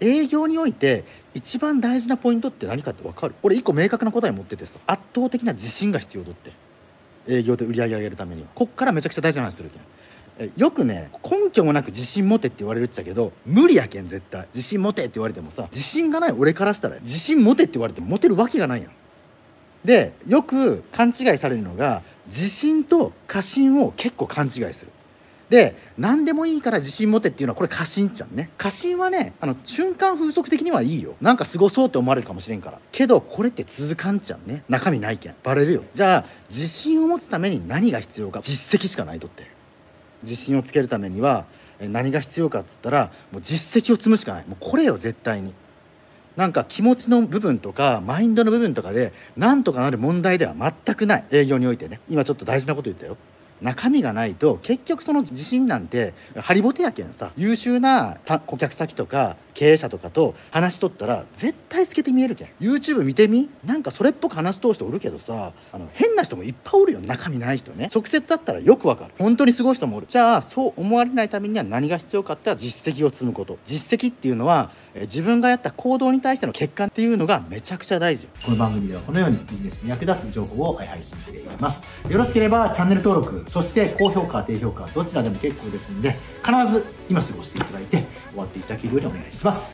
営業において一番大事なポイントって何かって分かる？俺一個明確な答え持っててさ圧倒的な自信が必要だって。営業で売り上げ上げるためには。こっからめちゃくちゃ大事な話するけん。よくね根拠もなく自信持てって言われるっちゃけど無理やけん絶対。自信持てって言われてもさ自信がない俺からしたら自信持てって言われても持てるわけがないやん。でよく勘違いされるのが自信と過信を結構勘違いする。で何でもいいから自信持てっていうのはこれ過信ちゃんね。過信はねあの瞬間風速的にはいいよ。なんかすごそうって思われるかもしれんから。けどこれって続かんちゃんね。中身ないけん。バレるよ。じゃあ自信を持つために何が必要か。実績しかないとって。自信をつけるためには何が必要かっつったらもう実績を積むしかない。もうこれよ絶対に。なんか気持ちの部分とかマインドの部分とかでなんとかなる問題では全くない。営業においてね。今ちょっと大事なこと言ったよ。中身がないと結局その自信なんてハリボテやけんさ優秀な顧客先とか経営者とかと話しとったら絶対透けて見えるけん。YouTube 見てみ？なんかそれっぽく話し通しておるけどさあの変な人もいっぱいおるよ中身ない人ね。直接だったらよくわかる。本当にすごい人もおる。じゃあそう思われないためには何が必要かっては実績を積むこと。実績っていうのは自分がやった行動に対しての結果っていうのがめちゃくちゃ大事この番組ではこのようにビジネスに役立つ情報を配信しています。よろしければチャンネル登録そして高評価低評価どちらでも結構ですので必ず今すぐ押していただいて終わっていただけるようにお願いします。